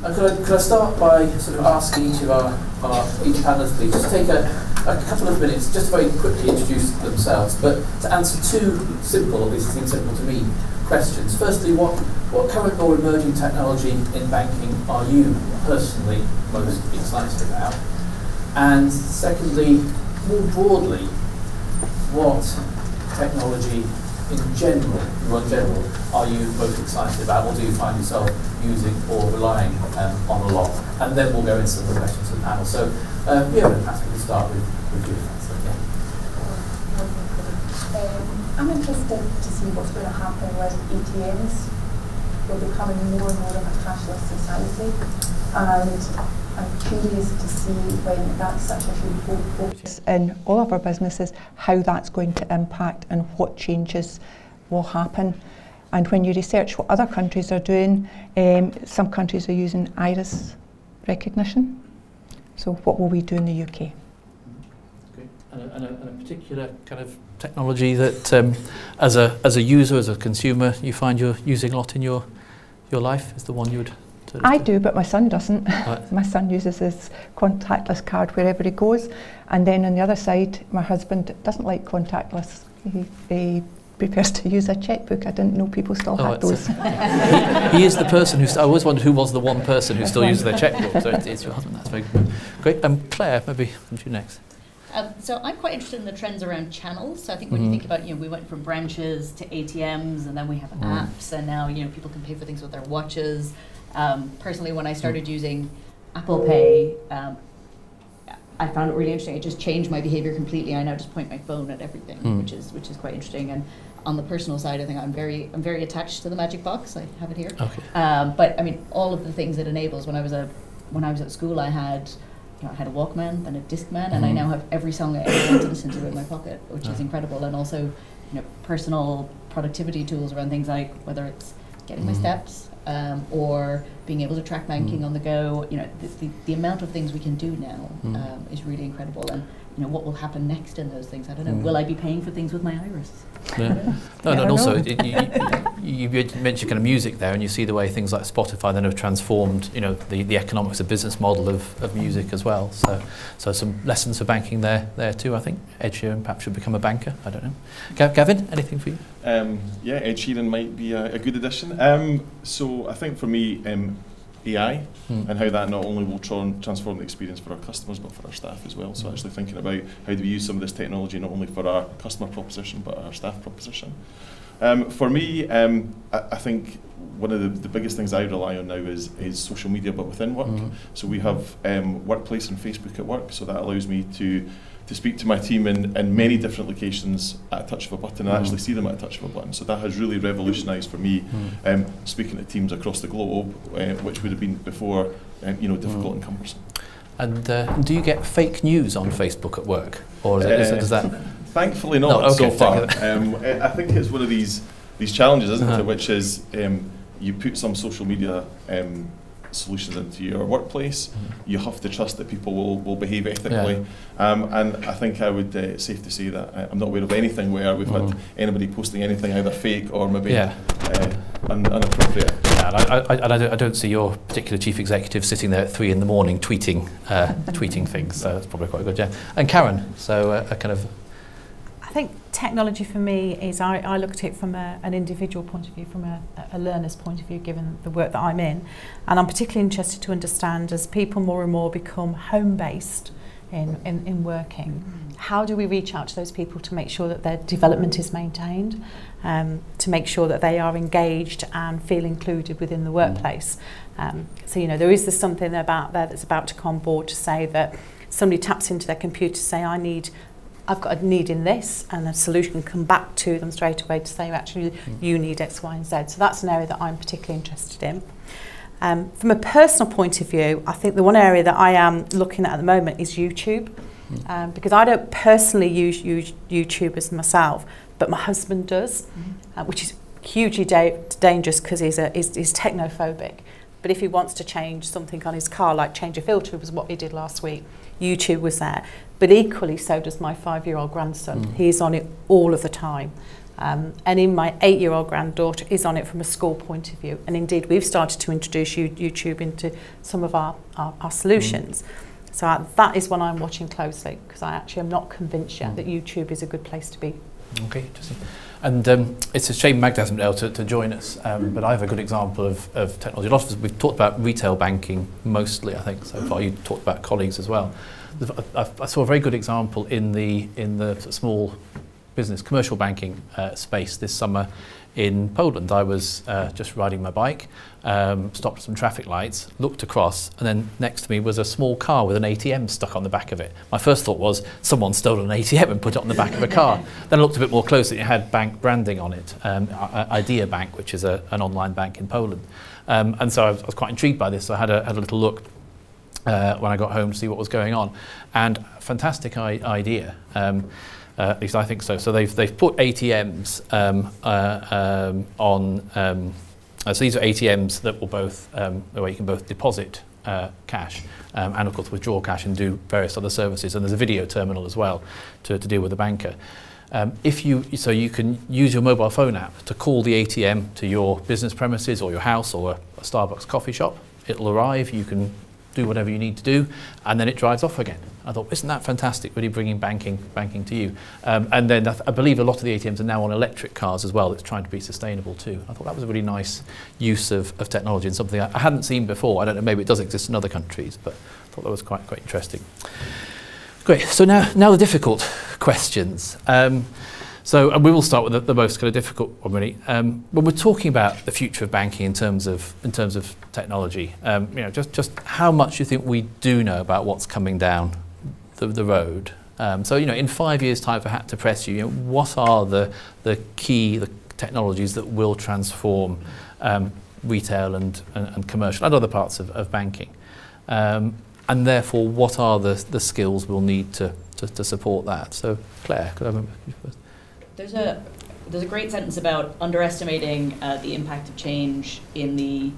Uh, could, I, could I start by sort of asking each of our, our each panelists, please, just take a, a couple of minutes, just very quickly introduce themselves, but to answer two simple, at least it seems simple to me, questions. Firstly, what, what current or emerging technology in banking are you personally most excited about? And secondly, more broadly, what technology in general, in general, are you most excited about, or do you find yourself using or relying um, on a lot? And then we'll go into some of the questions from the panel. So, um, yeah, perhaps we can start with, with you. Um, I'm interested to see what's going to happen with ATMs. We're becoming more and more of a cashless society, and I'm curious to see when that's such a huge focus in all of our businesses, how that's going to impact and what changes will happen. And when you research what other countries are doing, um, some countries are using iris recognition. So what will we do in the UK? Okay. And a, and a, and a particular kind of technology that, um, as a as a user, as a consumer, you find you're using a lot in your your life is the one you would. I do, but my son doesn't. Right. my son uses his contactless card wherever he goes, and then on the other side, my husband doesn't like contactless. He, he prefers to use a checkbook. I didn't know people still oh, had those. he, he, is the person who. I always wondered who was the one person who still uses their checkbook. So it's, it's your husband. That's very good. great. Um, Claire, maybe you next. Um, so I'm quite interested in the trends around channels. So I think when mm-hmm. you think about, you know, we went from branches to ATMs, and then we have mm. apps, and now you know people can pay for things with their watches. Um, personally, when I started using Apple Pay, um, I found it really interesting. It just changed my behavior completely. I now just point my phone at everything, mm. which is which is quite interesting. And on the personal side, I think I'm very I'm very attached to the Magic Box. I have it here. Okay. Um, but I mean, all of the things it enables. When I was a when I was at school, I had you know, I had a Walkman, then a Discman, mm. and I mm-hmm. now have every song I ever want to listen to in my pocket, which is incredible. And also, you know, personal productivity tools around things like whether it's getting mm. my steps um, or being able to track banking mm. on the go. You know, the, the, the, amount of things we can do now mm. um, is really incredible. And you know, what will happen next in those things? I don't know. Mm. Will I be paying for things with my iris? Yeah. no, no, and also it, you, you, mentioned kind of music there, and you see the way things like Spotify then have transformed, you know, the, the economics, the business model of, of music as well. So, so some lessons for banking there, there too. I think Ed Sheeran perhaps should become a banker. I don't know. Gavin, anything for you? Um, yeah, Ed Sheeran might be a, a good addition. Um, so I think for me, um, AI mm. and how that not only will tr transform the experience for our customers but for our staff as well. So hmm. actually thinking about how do we use some of this technology not only for our customer proposition but our staff proposition. Um, for me, um, I, I think one of the, the biggest things I rely on now is, is social media but within work. Mm. So we have um, Workplace and Facebook at work, so that allows me to to speak to my team in, in many different locations at a touch of a button and mm. actually see them at a touch of a button. So that has really revolutionised for me mm. um, speaking to teams across the globe, uh, which would have been before um, you know difficult mm. and cumbersome. And uh, do you get fake news on Facebook at work, or is it, is, is that? Thankfully not no, okay, so far. um, I think it's one of these these challenges, isn't uh-huh. it? Which is um, you put some social media um, solutions into your workplace, mm-hmm. you have to trust that people will, will behave ethically. Yeah. Um, and I think I would, uh, safe to say that I, I'm not aware of anything where we've mm. had mm-hmm. anybody posting anything either fake or maybe yeah. uh, un inappropriate. Yeah, and I, I, and I, don't, I don't see your particular chief executive sitting there at three in the morning tweeting, uh, tweeting things, so that's probably quite good, yeah. And Karen, so uh, a kind of I think technology for me is I, I look at it from a, an individual point of view, from a, a learner's point of view, given the work that I'm in. And I'm particularly interested to understand as people more and more become home-based in, in, in working, how do we reach out to those people to make sure that their development is maintained, um, to make sure that they are engaged and feel included within the workplace? Um, so, you know, there is this something about there that's about to come board to say that somebody taps into their computer to say, I need I've got a need in this, and a solution can come back to them straight away to say, actually, mm. you need X, Y, and Z. So that's an area that I'm particularly interested in. Um, from a personal point of view, I think the one area that I am looking at at the moment is YouTube, mm. um, because I don't personally use, use YouTube as myself, but my husband does, mm. uh, which is hugely da dangerous because he's, a, he's, he's technophobic. But if he wants to change something on his car, like change a filter, it was what he did last week, YouTube was there. But equally, so does my five-year-old grandson. Mm. He's on it all of the time. Um, and in my eight-year-old granddaughter is on it from a school point of view. And indeed, we've started to introduce YouTube into some of our, our, our solutions. Mm. So uh, that is one I'm watching closely because I actually am not convinced yet mm. that YouTube is a good place to be. Okay, interesting. And um, it's a shame Magda hasn't been able to, to join us, um, but I have a good example of, of technology. A lot of us, we've talked about retail banking mostly, I think, so mm. far. You talked about colleagues as well. I, I saw a very good example in the, in the small business commercial banking uh, space this summer in Poland. I was uh, just riding my bike um, stopped at some traffic lights, looked across, and then next to me was a small car with an ATM stuck on the back of it. My first thought was someone stole an ATM and put it on the back of a car. then I looked a bit more closely, it had bank branding on it, um, Idea Bank, which is a, an online bank in Poland. Um, and so I was, I was, quite intrigued by this, so I had a, had a little look uh, when I got home to see what was going on. And fantastic idea. Um, uh, at least I think so. So they've, they've put ATMs um, uh, um, on, um, uh, so these are ATMs that will both, um, where you can both deposit uh, cash um, and of course withdraw cash and do various other services. And there's a video terminal as well to, to deal with the banker. Um, if you, so you can use your mobile phone app to call the ATM to your business premises or your house or a, a Starbucks coffee shop. It'll arrive, you can do whatever you need to do, and then it drives off again. I thought, isn't that fantastic, really bringing banking, banking to you? Um, and then I, th I, believe a lot of the ATMs are now on electric cars as well, It's trying to be sustainable too. I thought that was a really nice use of, of technology and something I, I hadn't seen before. I don't know, maybe it does exist in other countries, but I thought that was quite, quite interesting. Great, so now, now the difficult questions. Um, so and we will start with the, the most kind of difficult one, really. Um, when we're talking about the future of banking in terms of in terms of technology, um, you know, just just how much you think we do know about what's coming down the, the road? Um, so you know, in five years' time, if I had to press you, you know, what are the the key the technologies that will transform um, retail and, and, and commercial and other parts of, of banking? Um, and therefore, what are the, the skills we'll need to, to, to support that? So, Claire, could I remember you first? There's a there's a great sentence about underestimating uh, the impact of change in the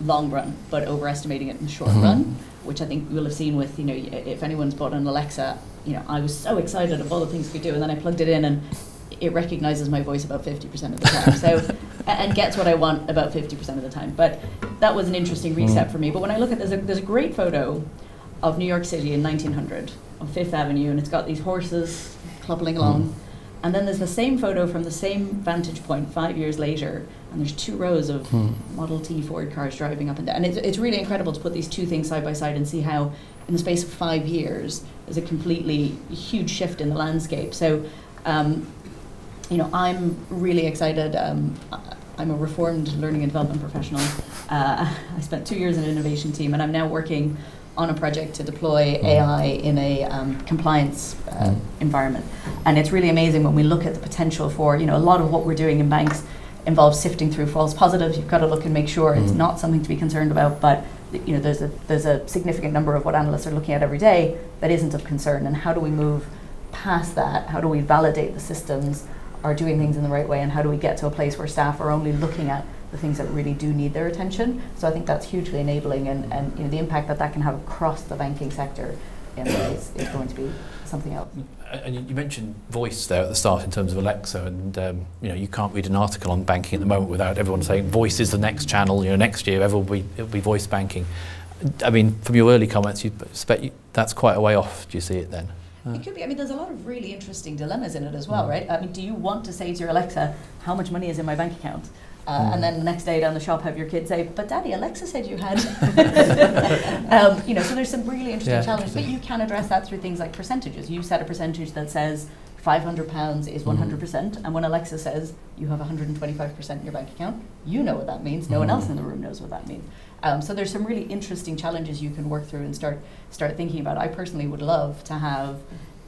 long run, but overestimating it in the short mm-hmm. run, which I think you'll have seen with you know if anyone's bought an Alexa, you know I was so excited of all the things it could do, and then I plugged it in and it recognizes my voice about 50% of the time. So, and gets what I want about 50% of the time. But that was an interesting reset mm. for me. But when I look at there's a, there's a great photo of New York City in 1900 on Fifth Avenue, and it's got these horses clopping along. And then there's the same photo from the same vantage point five years later, and there's two rows of hmm. Model T Ford cars driving up and down. And it's, it's really incredible to put these two things side by side and see how, in the space of five years, there's a completely huge shift in the landscape. So, um, you know, I'm really excited. Um, I'm a reformed learning and development professional. Uh, I spent two years in an innovation team, and I'm now working on a project to deploy hmm. AI in a um, compliance uh, mm. environment. And it's really amazing when we look at the potential for, you know, a lot of what we're doing in banks involves sifting through false positives. You've got to look and make sure mm. it's not something to be concerned about, but you know, there's a there's a significant number of what analysts are looking at every day that isn't of concern. And how do we move past that? How do we validate the systems are doing things in the right way? And how do we get to a place where staff are only looking at the things that really do need their attention. So I think that's hugely enabling, and, and you know, the impact that that can have across the banking sector is, is going to be something else. And you mentioned voice there at the start in terms of Alexa, and um, you know you can't read an article on banking at the moment without everyone saying voice is the next channel. You know, next year everyone will be it'll be voice banking. I mean, from your early comments, you expect you, that's quite a way off. Do you see it then? It could be. I mean, there's a lot of really interesting dilemmas in it as well, mm. right? I mean, do you want to say to your Alexa, "How much money is in my bank account"? Uh, mm. And then the next day down the shop, have your kids say, "But Daddy, Alexa said you had." um, you know, so there's some really interesting yeah, challenges, but you can address that through things like percentages. You set a percentage that says 500 pounds is 100%, mm. Mm-hmm. and when Alexa says you have 125% in your bank account, you know what that means. No mm. one else in the room knows what that means. Um, so there's some really interesting challenges you can work through and start start thinking about. I personally would love to have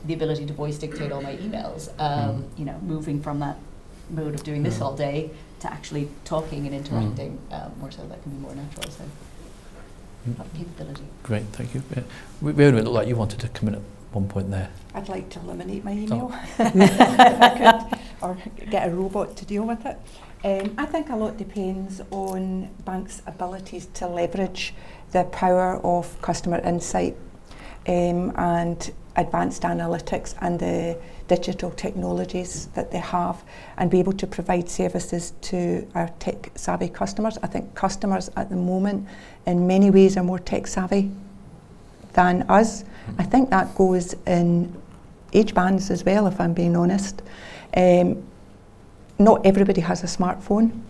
the ability to voice dictate all my emails. Um, mm. You know, moving from that mode of doing this all day to actually talking and interacting mm. um, more so that can be more natural. So mm. capability. Great, thank you. Yeah. We, we looked like you wanted to come in at one point there. I'd like to eliminate my email oh. could, or get a robot to deal with it. Um, I think a lot depends on banks' abilities to leverage the power of customer insight um, and advanced analytics and the digital technologies that they have and be able to provide services to our tech savvy customers. I think customers at the moment in many ways are more tech savvy than us. I think that goes in age bands as well, if I'm being honest. Um, not everybody has a smartphone,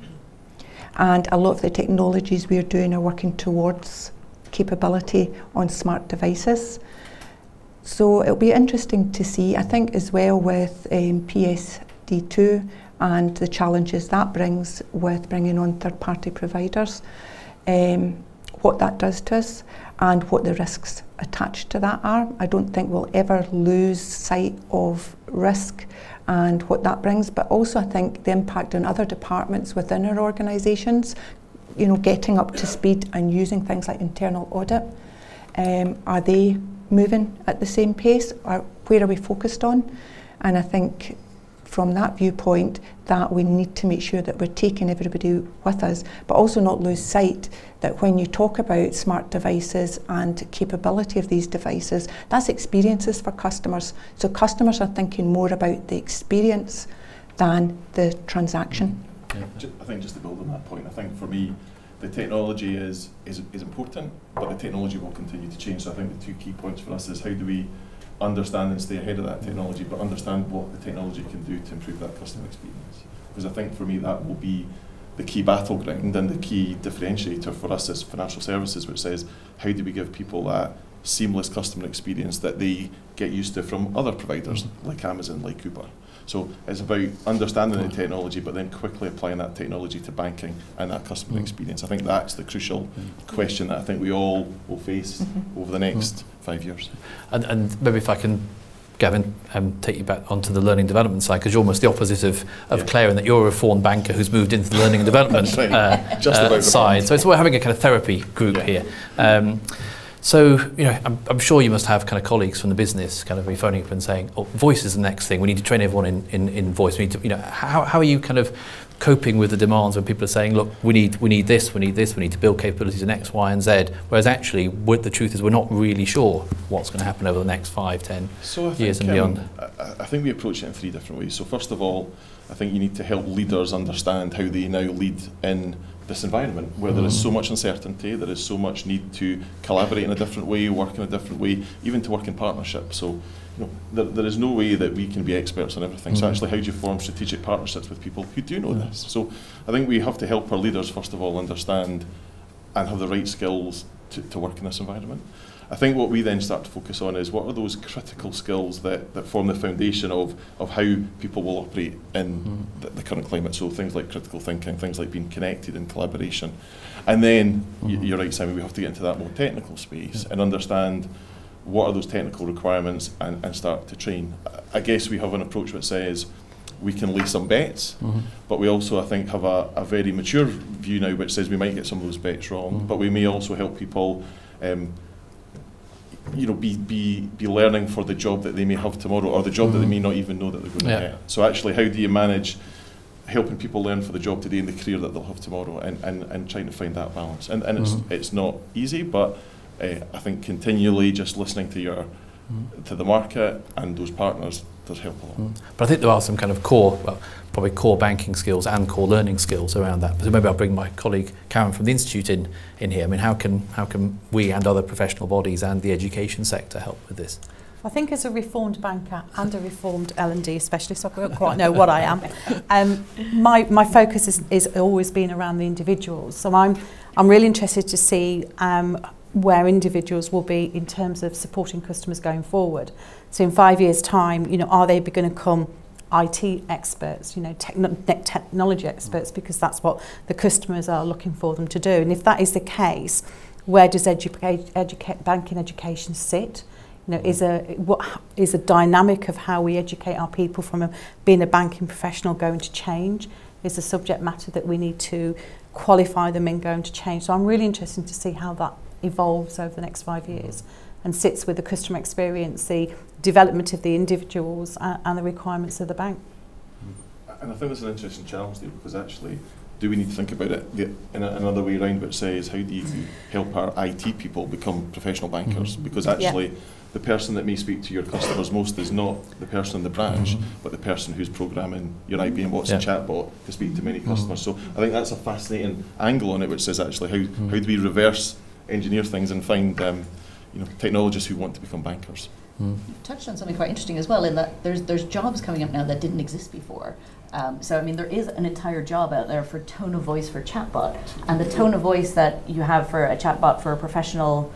and a lot of the technologies we're doing are working towards capability on smart devices. So it'll be interesting to see, I think, as well with um, PSD2 and the challenges that brings with bringing on third party providers, um, what that does to us and what the risks attached to that are. I don't think we'll ever lose sight of risk and what that brings, but also I think the impact on other departments within our organisations, you know, getting up to speed and using things like internal audit. Um, are they moving at the same pace or where are we focused on? And I think from that viewpoint that we need to make sure that we're taking everybody with us, but also not lose sight that when you talk about smart devices and capability of these devices, that's experiences for customers. So customers are thinking more about the experience than the transaction. Yeah. I think just to build on that point, I think for me, the technology is, is, is important, but the technology will continue to change. So I think the two key points for us is how do we understand and stay ahead of that technology, but understand what the technology can do to improve that customer experience. Because I think for me that will be the key battleground and the key differentiator for us as financial services, which says how do we give people that seamless customer experience that they get used to from other providers mm-hmm. like Amazon, like Uber. So it's about understanding the technology, but then quickly applying that technology to banking and that customer mm-hmm. experience. I think that's the crucial question that I think we all will face mm-hmm. over the next mm-hmm. five years. And, and maybe if I can Gavin, um, take you back onto the learning development side because you're almost the opposite of, of yeah. Claire in that you're a reformed banker who's moved into the learning and development right. uh, uh, side. So it's we're having a kind of therapy group yeah. here. Um, so, you know, I'm, I'm, sure you must have kind of colleagues from the business kind of phoning up and saying, oh, voice is the next thing. We need to train everyone in, in, in voice. We need to, you know, how, how are you kind of coping with the demands when people are saying, look, we need, we need this, we need this, we need to build capabilities in X, Y, and Z, whereas actually the truth is we're not really sure what's going to happen over the next five, ten so years think, and beyond. Um, I, I think we approach it in three different ways. So first of all, I think you need to help leaders understand how they now lead in this environment where there is mm. so much uncertainty, there is so much need to collaborate in a different way, work in a different way, even to work in partnership. So, you know, there, there is no way that we can be experts on everything. Mm. So actually, how do you form strategic partnerships with people who do know yeah. this? So I think we have to help our leaders, first of all, understand and have the right skills to, to work in this environment. I think what we then start to focus on is what are those critical skills that, that form the foundation of, of how people will operate in mm. the, the, current climate. So things like critical thinking, things like being connected and collaboration. And then, mm. you're right, Simon, we have to get into that more technical space yeah. and understand what are those technical requirements and, and start to train. I guess we have an approach that says we can lay some bets, mm-hmm. but we also, I think, have a, a very mature view now which says we might get some of those bets wrong, mm-hmm. but we may also help people um, you know, be, be, be learning for the job that they may have tomorrow or the job mm. that they mm-hmm. may not even know that they're going to yeah. get. So actually, how do you manage helping people learn for the job today and the career that they'll have tomorrow and, and, and trying to find that balance? And, and mm. it's, mm-hmm. it's not easy, but uh, I think continually just listening to your mm. to the market and those partners does help a lot. Mm. But I think there are some kind of core, well, probably core banking skills and core learning skills around that. So maybe I'll bring my colleague Karen from the Institute in, in here. I mean, how can, how can we and other professional bodies and the education sector help with this? I think as a reformed banker and a reformed L&D specialist, I don't quite know what I am, um, my, my focus is, is always been around the individuals. So I'm, I'm really interested to see um, where individuals will be in terms of supporting customers going forward. So in five years' time, you know, are they going to come IT experts, you know, techno technology experts, because that's what the customers are looking for them to do. And if that is the case, where does educa educa banking education sit? You know, is a what is a dynamic of how we educate our people from a, being a banking professional going to change? Is a subject matter that we need to qualify them in going to change? So I'm really interested to see how that evolves over the next five years and sits with the customer experience, the development of the individuals and, and the requirements of the bank. Mm. And I think that's an interesting challenge there because actually do we need to think about it the, in a, another way around which says how do you help our IT people become professional bankers mm-hmm. because actually yeah. the person that may speak to your customers most is not the person in the branch mm-hmm. but the person who's programming your IBM Watson yeah. chatbot to speak to many mm-hmm. customers mm-hmm. so I think that's a fascinating angle on it which says actually how, mm-hmm. how do we reverse engineer things and find um, you know technologists who want to become bankers Mm. You touched on something quite interesting as well in that there's there's jobs coming up now that didn't exist before. Um, so I mean, there is an entire job out there for tone of voice for chatbot, and the tone of voice that you have for a chatbot for a professional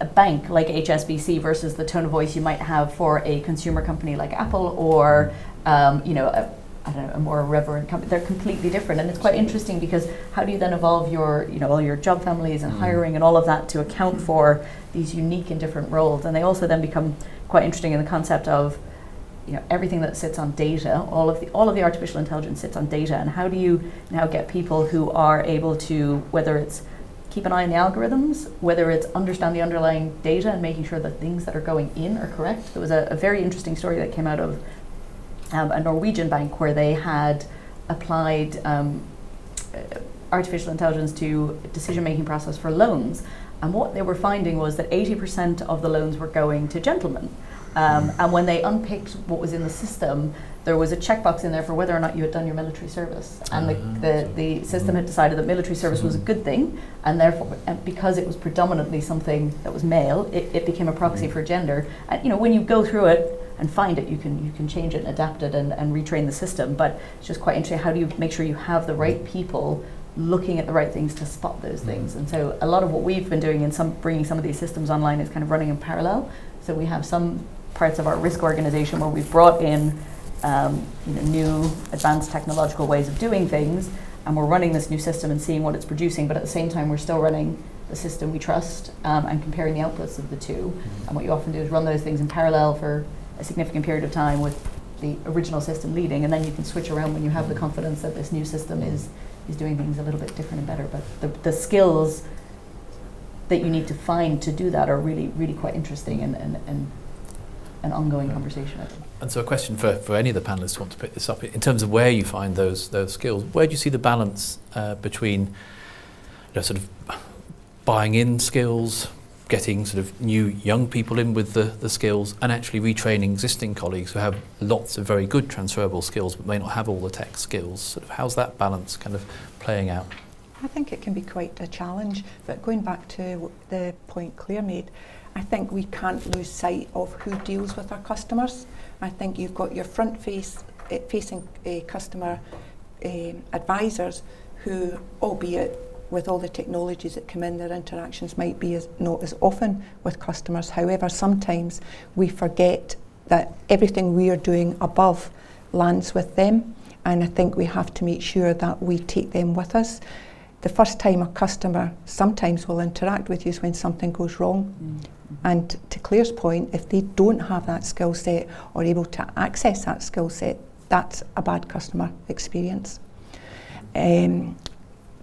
a bank like HSBC versus the tone of voice you might have for a consumer company like Apple or um, you know a, I don't know, a more reverent company. They're completely different, and it's quite interesting because how do you then evolve your, you know, all your job families and mm. hiring and all of that to account for these unique and different roles? And they also then become quite interesting in the concept of, you know, everything that sits on data. All of the all of the artificial intelligence sits on data, and how do you now get people who are able to, whether it's keep an eye on the algorithms, whether it's understand the underlying data and making sure that things that are going in are correct. There was a, a very interesting story that came out of um, a Norwegian bank where they had applied um, artificial intelligence to decision-making process for loans. And what they were finding was that 80% of the loans were going to gentlemen. Um, and when they unpicked what was in the system, there was a checkbox in there for whether or not you had done your military service. And the, ah, the, the system had decided that military service was a good thing, and therefore, and because it was predominantly something that was male, it, it became a proxy for gender. And you know, when you go through it, and find it, you can you can change it and adapt it and, and retrain the system. But it's just quite interesting. How do you make sure you have the right people looking at the right things to spot those mm-hmm. things? And so a lot of what we've been doing in some bringing some of these systems online is kind of running in parallel. So we have some parts of our risk organization where we've brought in um, you know, new advanced technological ways of doing things, and we're running this new system and seeing what it's producing. But at the same time, we're still running the system we trust um, and comparing the outputs of the two. Mm-hmm. And what you often do is run those things in parallel for a significant period of time with the original system leading, and then you can switch around when you have the confidence that this new system is is doing things a little bit different and better. But the, the skills that you need to find to do that are really, really quite interesting and, and, and an ongoing conversation, I think. And so a question for, for any of the panelists who want to pick this up, in terms of where you find those, those skills, where do you see the balance uh, between you know, sort of buying in skills, getting sort of new young people in with the, the skills and actually retraining existing colleagues who have lots of very good transferable skills but may not have all the tech skills. Sort of how's that balance kind of playing out? I think it can be quite a challenge, but going back to the point Claire made, I think we can't lose sight of who deals with our customers. I think you've got your front face uh, facing uh, customer um, advisors who, albeit with all the technologies that come in, their interactions might be as, not as often with customers. However, sometimes we forget that everything we are doing above lands with them, and I think we have to make sure that we take them with us. The first time a customer sometimes will interact with you is when something goes wrong. Mm-hmm. And to Claire's point, if they don't have that skill set or able to access that skill set, that's a bad customer experience. Um,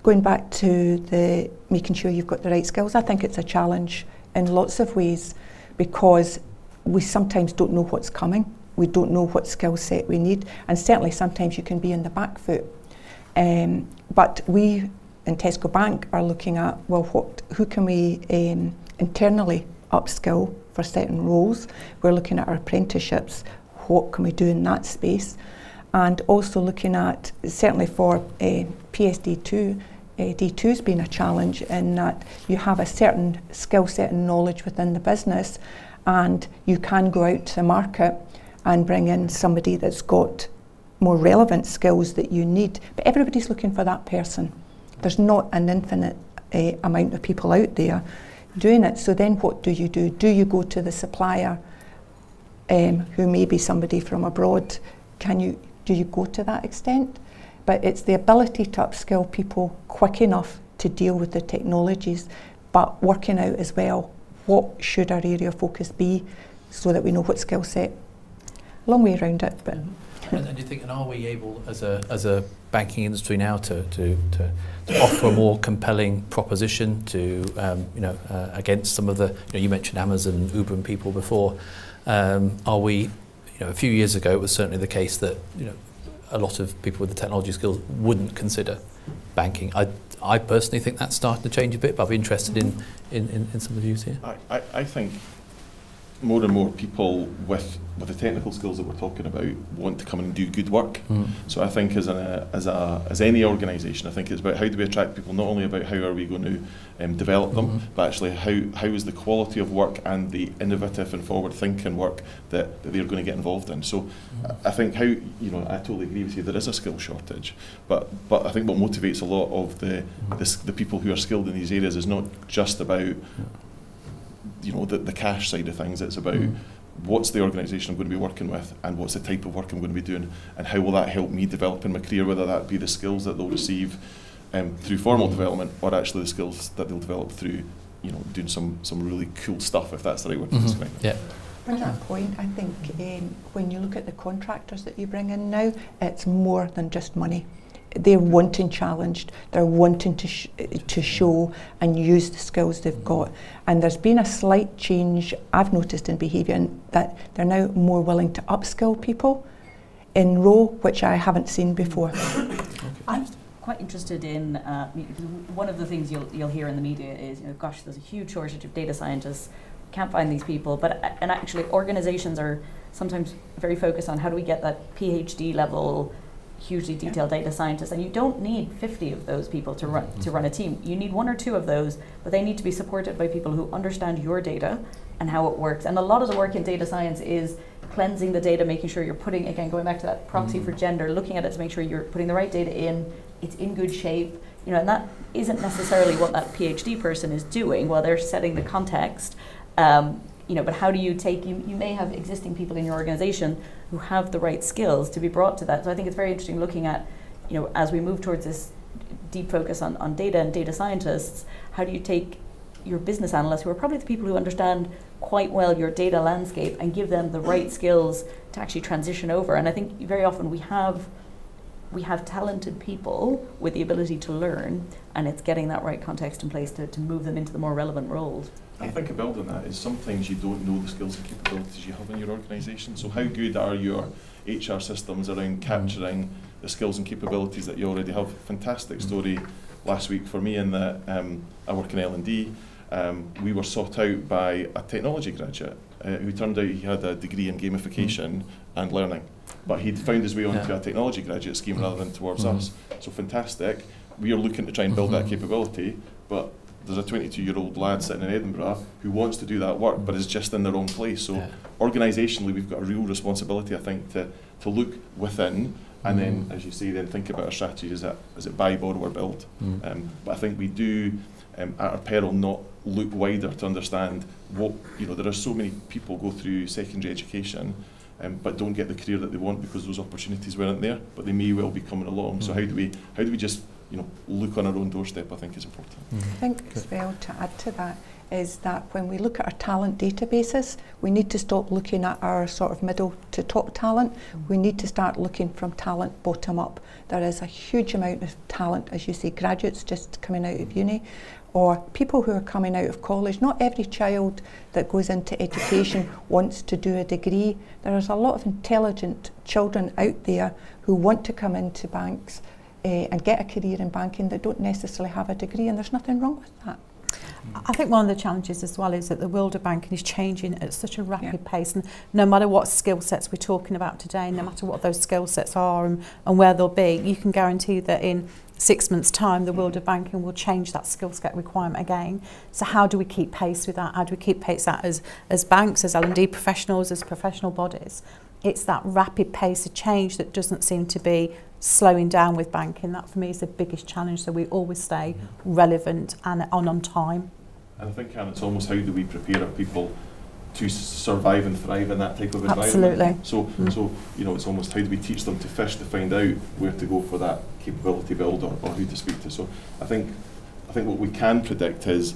going back to the making sure you've got the right skills, I think it's a challenge in lots of ways because we sometimes don't know what's coming. We don't know what skill set we need, and certainly sometimes you can be in the back foot. Um, but we in Tesco Bank are looking at well, what who can we um, internally upskill for certain roles? We're looking at our apprenticeships. What can we do in that space? And also looking at certainly for uh, PSD2 uh, D2 has been a challenge in that you have a certain skill set and knowledge within the business, and you can go out to the market and bring in somebody that's got more relevant skills that you need. But everybody's looking for that person. There's not an infinite uh, amount of people out there doing it. So then what do you do? Do you go to the supplier um, who may be somebody from abroad? Can you do you go to that extent? But it's the ability to upskill people quick enough to deal with the technologies, but working out as well what should our area of focus be so that we know what skill set. Long way around it, but. and, and do you think, and are we able as a as a banking industry now to to, to, to offer a more compelling proposition to um, you know uh, against some of the you, know, you mentioned Amazon, Uber, and people before. Um, are we you know, a few years ago, it was certainly the case that you know, a lot of people with the technology skills wouldn't consider banking. I, I personally think that's starting to change a bit, but I'd be interested in, in, in, in some of the views here. I, I, I think more and more people with with the technical skills that we're talking about want to come and do good work. Mm. So I think as a as a as any organisation, I think it's about how do we attract people not only about how are we going to um, develop them, mm -hmm. but actually how how is the quality of work and the innovative and forward thinking work that, that they're going to get involved in. So mm. I think how you know I totally agree with you. There is a skill shortage, but but I think what motivates a lot of the mm-hmm. the, the people who are skilled in these areas is not just about you know the, the cash side of things. It's about Mm. what's the organisation I'm going to be working with and what's the type of work I'm going to be doing and how will that help me develop in my career, whether that be the skills that they'll receive um, through formal development or actually the skills that they'll develop through you know doing some some really cool stuff if that's the right word to Mhm. describe it. Yeah. On that point, I think um, when you look at the contractors that you bring in now, it's more than just money. They're wanting challenged. They're wanting to sh- to show and use the skills they've got. And there's been a slight change I've noticed in behaviour, and that they're now more willing to upskill people in role, which I haven't seen before. I'm quite interested in uh, one of the things you'll you'll hear in the media is you know gosh there's a huge shortage of data scientists can't find these people but uh, and actually organizations are sometimes very focused on how do we get that PhD level hugely detailed data scientists and you don't need 50 of those people to run to run a team you need one or two of those but they need to be supported by people who understand your data and how it works and a lot of the work in data science is cleansing the data making sure you're putting again going back to that proxy Mm. for gender looking at it to make sure you're putting the right data in it's in good shape, you know, and that isn't necessarily what that PhD person is doing while they're setting the context. Um, you know, but how do you take you, you may have existing people in your organization who have the right skills to be brought to that. So I think it's very interesting looking at, you know, as we move towards this deep focus on, on data and data scientists, how do you take your business analysts, who are probably the people who understand quite well your data landscape, and give them the right mm. skills to actually transition over? And I think very often we have we have talented people with the ability to learn, and it's getting that right context in place to, to move them into the more relevant roles. I think a build on that is sometimes you don't know the skills and capabilities you have in your organisation. So how good are your HR systems around capturing the skills and capabilities that you already have? Fantastic story last week for me in that um, I work in L&D. Um, we were sought out by a technology graduate uh, who turned out he had a degree in gamification and learning. But he'd found his way onto Yeah. a technology graduate scheme rather than towards Mhm. us. So fantastic. We are looking to try and build that capability, but there's a 22 year old lad sitting in Edinburgh who wants to do that work but is just in the wrong place. So, yeah. organisationally, we've got a real responsibility, I think, to, to look within and mm. then, as you say, then think about our strategy is it, is it buy, borrow, or build? Mm. Um, but I think we do, um, at our peril, not look wider to understand what, you know, there are so many people go through secondary education. Um, but don't get the career that they want because those opportunities weren't there, but they may well be coming along. Mm. So how do we how do we just you know, look on our own doorstep, I think is important. Mm. I think as well to add to that is that when we look at our talent databases, we need to stop looking at our sort of middle to top talent. We need to start looking from talent bottom up. There is a huge amount of talent, as you say, graduates just coming out of uni or people who are coming out of college. Not every child that goes into education wants to do a degree. There is a lot of intelligent children out there who want to come into banks uh, and get a career in banking that don't necessarily have a degree, and there's nothing wrong with that. I think one of the challenges as well is that the world of banking is changing at such a rapid pace and no matter what skill sets we're talking about today, no matter what those skill sets are and, and where they'll be, you can guarantee that in six months time the world of banking will change that skill set requirement again. So how do we keep pace with that? How do we keep pace that as, as banks, as L&D professionals, as professional bodies? It's that rapid pace of change that doesn't seem to be slowing down with banking, that for me is the biggest challenge. So we always stay mm-hmm. relevant and on on time. And I think, Anne, it's almost how do we prepare our people to survive and thrive in that type of environment. Absolutely. So, mm. so you know, it's almost how do we teach them to fish to find out where to go for that capability build or, or who to speak to. So, I think, I think what we can predict is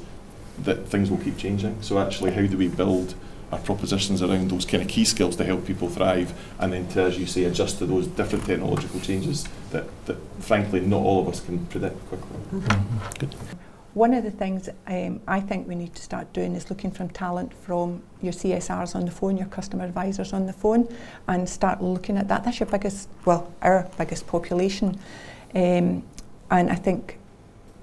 that things will keep changing. So, actually, how do we build? Our propositions around those kind of key skills to help people thrive, and then to, as you say, adjust to those different technological changes that, that frankly, not all of us can predict quickly. Mhm. Good. One of the things um, I think we need to start doing is looking from talent from your CSRs on the phone, your customer advisors on the phone, and start looking at that. That's your biggest, well, our biggest population. Um, and I think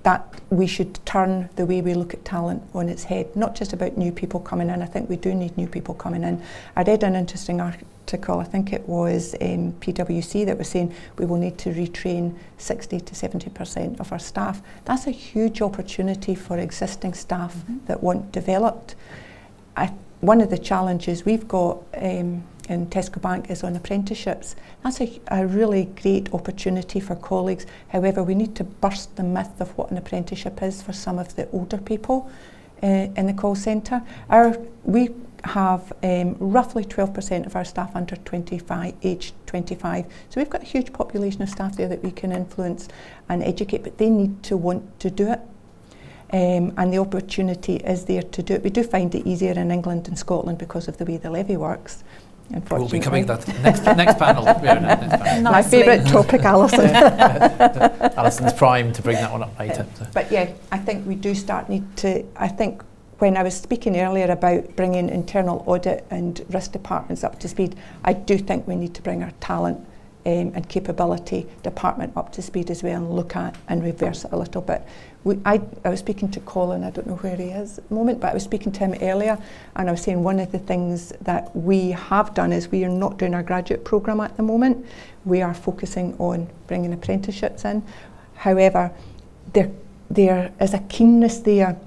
that we should turn the way we look at talent on its head, not just about new people coming in. I think we do need new people coming in. I read an interesting article, I think it was um, PwC, that was saying we will need to retrain 60 to 70% of our staff. That's a huge opportunity for existing staff mm-hmm. that want developed. I, one of the challenges we've got um, in Tesco Bank is on apprenticeships. That's a, a, really great opportunity for colleagues. However, we need to burst the myth of what an apprenticeship is for some of the older people uh, in the call centre. Our, we have um, roughly 12% of our staff under 25, age 25. So we've got a huge population of staff there that we can influence and educate, but they need to want to do it. Um, and the opportunity is there to do it. We do find it easier in England and Scotland because of the way the levy works. We'll be coming to that next, next panel. Yeah, next panel. My favourite topic, Alison. Alison's prime to bring that one up later. So. But yeah, I think we do start need to. I think when I was speaking earlier about bringing internal audit and risk departments up to speed, I do think we need to bring our talent um, and capability department up to speed as well and look at and reverse it a little bit. We, I, I was speaking to Colin, I don't know where he is at the moment, but I was speaking to him earlier and I was saying one of the things that we have done is we are not doing our graduate programme at the moment. We are focusing on bringing apprenticeships in. However, there, there is a keenness there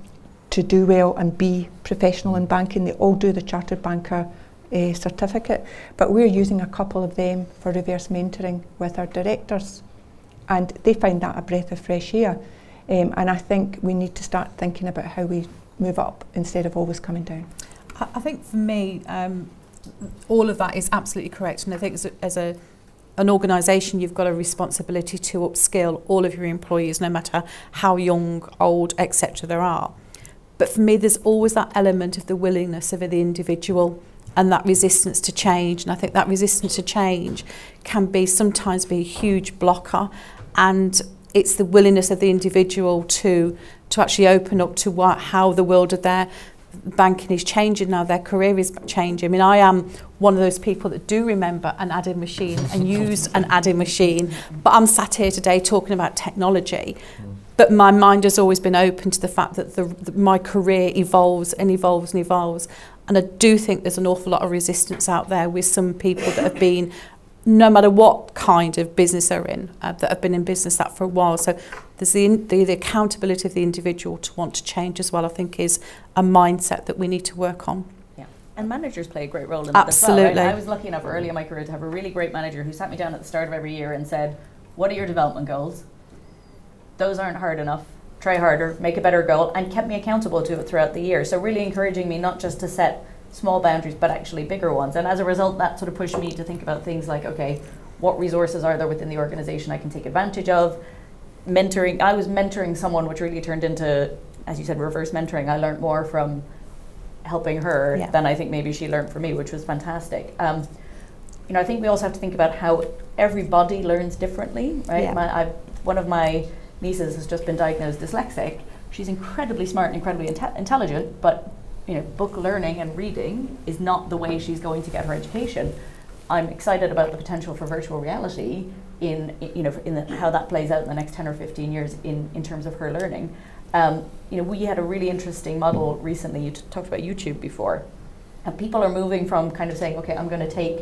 to do well and be professional in banking. They all do the chartered banker uh, certificate, but we're using a couple of them for reverse mentoring with our directors, and they find that a breath of fresh air. Um, and I think we need to start thinking about how we move up instead of always coming down. I think for me, um, all of that is absolutely correct, and I think as a, as a an organisation, you've got a responsibility to upskill all of your employees, no matter how young, old, etc. there are. But for me, there's always that element of the willingness of the individual and that resistance to change. And I think that resistance to change can be sometimes be a huge blocker and it's the willingness of the individual to to actually open up to what how the world of their banking is changing now their career is changing i mean i am one of those people that do remember an adding machine and use an adding machine but i'm sat here today talking about technology but my mind has always been open to the fact that the, the, my career evolves and evolves and evolves And I do think there's an awful lot of resistance out there with some people that have been, no matter what kind of business they're in, uh, that have been in business that for a while. So there's the, the, the accountability of the individual to want to change as well, I think is a mindset that we need to work on. Yeah, And managers play a great role in Absolutely. that as well. Right? I was lucky enough early in my career to have a really great manager who sat me down at the start of every year and said, what are your development goals? Those aren't hard enough try harder, make a better goal, and kept me accountable to it throughout the year. So really encouraging me not just to set small boundaries, but actually bigger ones. And as a result, that sort of pushed me to think about things like, okay, what resources are there within the organization I can take advantage of? Mentoring, I was mentoring someone, which really turned into, as you said, reverse mentoring. I learned more from helping her yeah. than I think maybe she learned from me, which was fantastic. Um, you know, I think we also have to think about how everybody learns differently, right? Yeah. My, I've, one of my nieces has just been diagnosed dyslexic. She's incredibly smart and incredibly inte- intelligent, but you know, book learning and reading is not the way she's going to get her education. I'm excited about the potential for virtual reality in, you know, in the, how that plays out in the next 10 or 15 years in, in terms of her learning. Um, you know, we had a really interesting model recently. You talked about YouTube before, and people are moving from kind of saying, okay, I'm going to take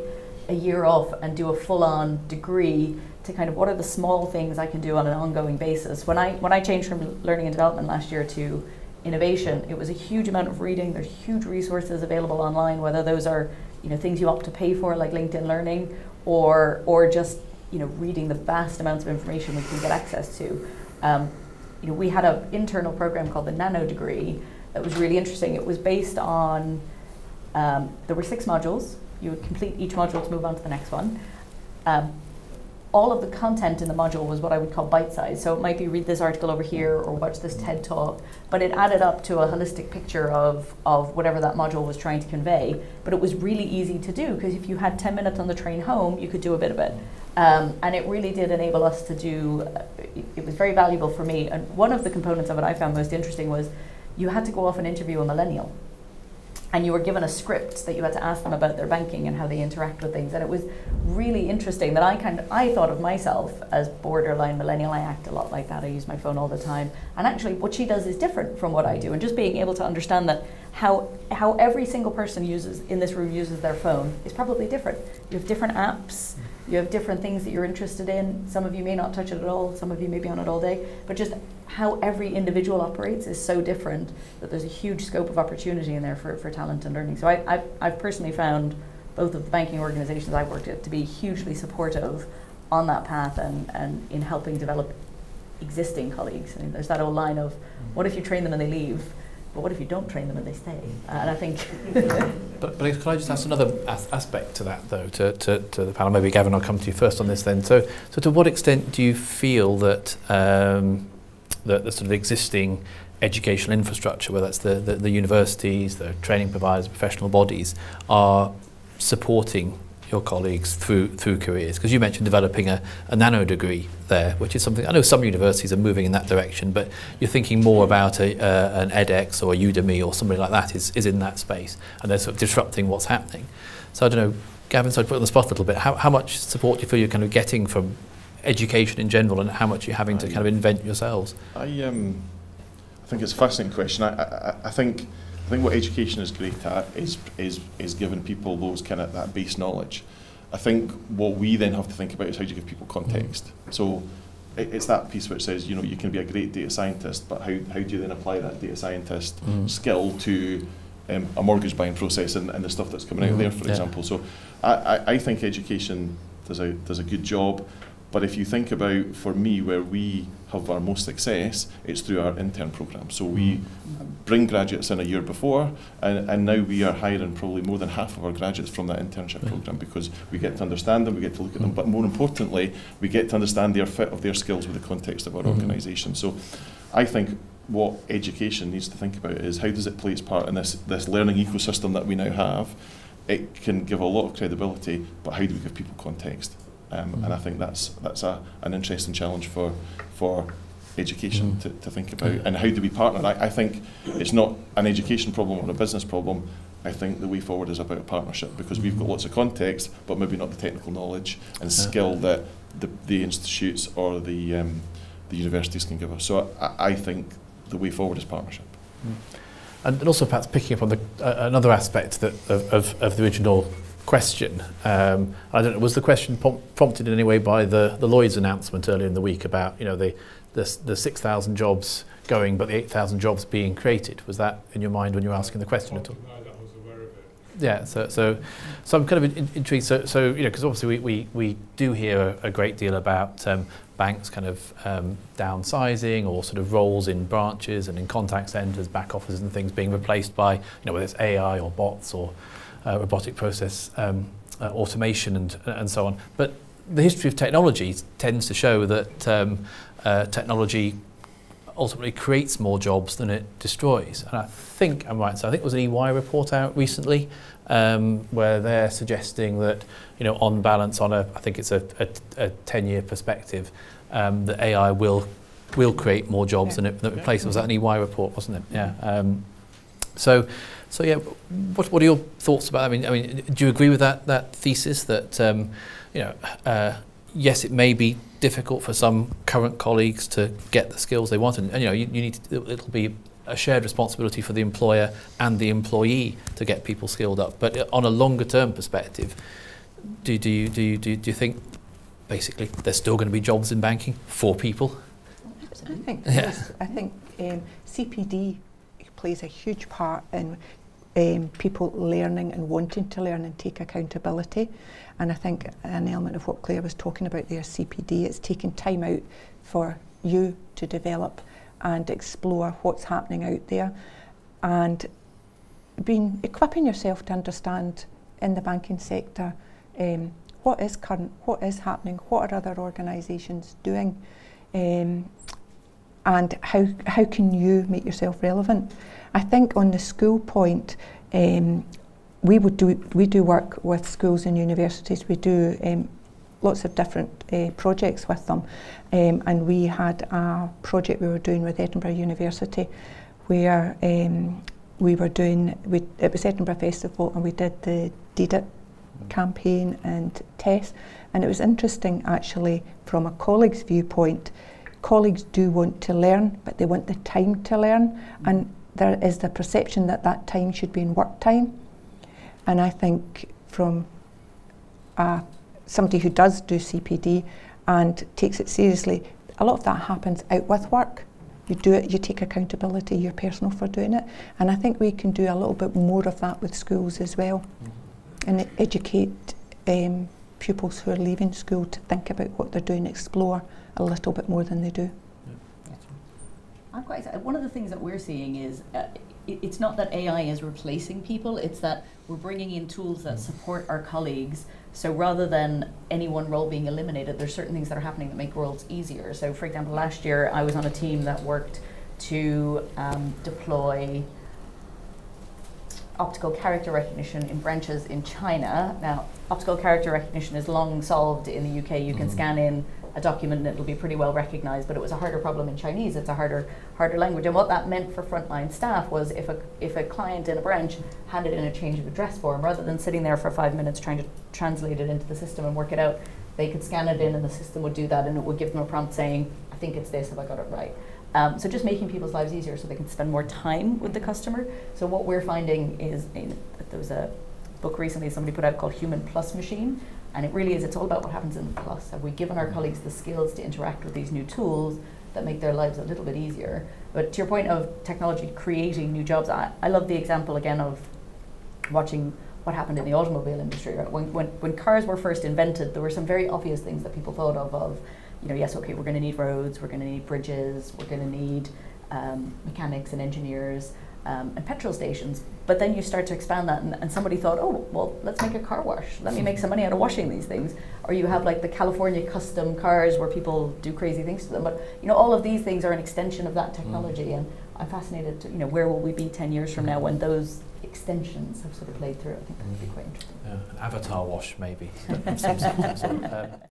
a year off and do a full-on degree to kind of what are the small things I can do on an ongoing basis. When I when I changed from learning and development last year to innovation, it was a huge amount of reading. There's huge resources available online, whether those are you know things you opt to pay for like LinkedIn Learning, or or just you know reading the vast amounts of information we can get access to. Um, you know, we had an internal program called the Nano Degree that was really interesting. It was based on um, there were six modules. You would complete each module to move on to the next one. Um, all of the content in the module was what I would call bite sized. So it might be read this article over here or watch this TED talk, but it added up to a holistic picture of, of whatever that module was trying to convey. But it was really easy to do because if you had 10 minutes on the train home, you could do a bit of it. Um, and it really did enable us to do, uh, it, it was very valuable for me. And one of the components of it I found most interesting was you had to go off and interview a millennial and you were given a script that you had to ask them about their banking and how they interact with things. And it was really interesting that I kind of I thought of myself as borderline millennial. I act a lot like that. I use my phone all the time. And actually what she does is different from what I do. And just being able to understand that how how every single person uses in this room uses their phone is probably different. You have different apps you have different things that you're interested in. Some of you may not touch it at all, some of you may be on it all day, but just how every individual operates is so different that there's a huge scope of opportunity in there for, for talent and learning. So I, I've, I've personally found both of the banking organizations I've worked at to be hugely supportive on that path and, and in helping develop existing colleagues. I mean, there's that old line of, what if you train them and they leave? But what if you don't train them and they stay? Uh, and I think. but, but can I just ask another as- aspect to that, though, to, to, to the panel? Maybe Gavin, I'll come to you first on this then. So, so to what extent do you feel that um, the, the sort of existing educational infrastructure, whether that's the, the, the universities, the training providers, professional bodies, are supporting your colleagues through through careers? Because you mentioned developing a, a nano degree there, which is something I know some universities are moving in that direction, but you're thinking more about a, uh, an edX or a Udemy or somebody like that is, is in that space, and they're sort of disrupting what's happening. So I don't know, Gavin, so I put on the spot a little bit. How, how much support do you feel you're kind of getting from education in general, and how much you're having to kind of invent yourselves? I um, I think it's a fascinating question. I, I, I think I think what education is great at is is is giving people those kind of that base knowledge. I think what we then have to think about is how do you give people context. Mm. So it, it's that piece which says you know you can be a great data scientist, but how how do you then apply that data scientist mm. skill to um, a mortgage buying process and, and the stuff that's coming mm. out there, for yeah. example. So I, I, I think education does a does a good job. But if you think about, for me, where we have our most success, it's through our intern program. So we bring graduates in a year before, and, and now we are hiring probably more than half of our graduates from that internship program because we get to understand them, we get to look at them, but more importantly, we get to understand their fit of their skills with the context of our mm-hmm. organisation. So I think what education needs to think about is how does it play its part in this, this learning ecosystem that we now have. It can give a lot of credibility, but how do we give people context? Um, mm. And I think that's that's a, an interesting challenge for for education mm. to, to think about. And how do we partner? I, I think it's not an education problem or a business problem. I think the way forward is about a partnership because we've got mm-hmm. lots of context, but maybe not the technical knowledge and skill that the, the institutes or the um, the universities can give us. So I, I think the way forward is partnership. Mm. And, and also perhaps picking up on the, uh, another aspect that of, of, of the original question. Um, I don't know, was the question prom prompted in any way by the, the Lloyd's announcement earlier in the week about, you know, the, the, the 6,000 jobs going, but the 8,000 jobs being created? Was that in your mind when you were asking the question at all? Yeah, so so so I'm kind of in, intrigued. So so you know, because obviously we, we we do hear a, a great deal about um, banks kind of um, downsizing or sort of roles in branches and in contact centres, back offices and things being replaced by you know whether it's AI or bots or uh, robotic process um, uh, automation and, and so on. But the history of technology tends to show that um, uh, technology ultimately creates more jobs than it destroys. And I think I'm right. So I think there was an EY report out recently um, where they're suggesting that, you know, on balance, on a I think it's a, a, a 10-year perspective, um, that AI will will create more jobs yeah. than it, than it replaces. Was that an EY report, wasn't it? Yeah. Um, so so yeah, what, what are your thoughts about? I mean, I mean, do you agree with that that thesis that um, you know, uh, yes, it may be difficult for some current colleagues to get the skills they want, and, and you know, you, you need to, it'll be a shared responsibility for the employer and the employee to get people skilled up. But on a longer term perspective, do, do, you, do, you, do, you, do you think basically there's still going to be jobs in banking for people? I think yeah. I think um, CPD plays a huge part in um, people learning and wanting to learn and take accountability. And I think an element of what Claire was talking about there, CPD, it's taking time out for you to develop and explore what's happening out there and being equipping yourself to understand in the banking sector um, what is current, what is happening, what are other organisations doing, um, and how how can you make yourself relevant. I think on the school point, um, we would do we do work with schools and universities. We do um, lots of different uh, projects with them, um, and we had a project we were doing with Edinburgh University, where um, we were doing, we, it was Edinburgh Festival and we did the Deed It campaign and test. And it was interesting actually from a colleague's viewpoint. Colleagues do want to learn, but they want the time to learn. And there is the perception that that time should be in work time. And I think from uh, somebody who does do CPD and takes it seriously, a lot of that happens out with work. You do it, you take accountability, you're personal for doing it. And I think we can do a little bit more of that with schools as well mm-hmm. and educate um, pupils who are leaving school to think about what they're doing, explore a little bit more than they do. I'm quite excited. One of the things that we're seeing is uh, it, it's not that AI is replacing people, it's that we're bringing in tools that support our colleagues. So rather than any one role being eliminated, there's certain things that are happening that make roles easier. So, for example, last year I was on a team that worked to um, deploy optical character recognition in branches in China. Now, optical character recognition is long solved in the UK. You can mm-hmm. scan in a document and it'll be pretty well recognized, but it was a harder problem in Chinese. It's a harder harder language. And what that meant for frontline staff was if a if a client in a branch handed in a change of address form, rather than sitting there for five minutes trying to translate it into the system and work it out, they could scan it in and the system would do that and it would give them a prompt saying, I think it's this, have I got it right? Um, so just making people's lives easier so they can spend more time with the customer. So what we're finding is in, there was a book recently somebody put out called Human Plus Machine, and it really is, it's all about what happens in the plus. Have we given our colleagues the skills to interact with these new tools that make their lives a little bit easier? But to your point of technology creating new jobs, I, I love the example again of watching what happened in the automobile industry. Right? When, when, when cars were first invented, there were some very obvious things that people thought of, of, you know, yes, okay, we're going to need roads, we're going to need bridges, we're going to need um, mechanics and engineers um, and petrol stations. But then you start to expand that, and, and, somebody thought, oh, well, let's make a car wash. Let me make some money out of washing these things. Or you have like the California custom cars where people do crazy things to them. But you know, all of these things are an extension of that technology, mm. and I'm fascinated. To, you know, where will we be ten years from now when those extensions have sort of played through? I think that would be quite interesting. Yeah, an avatar wash, maybe.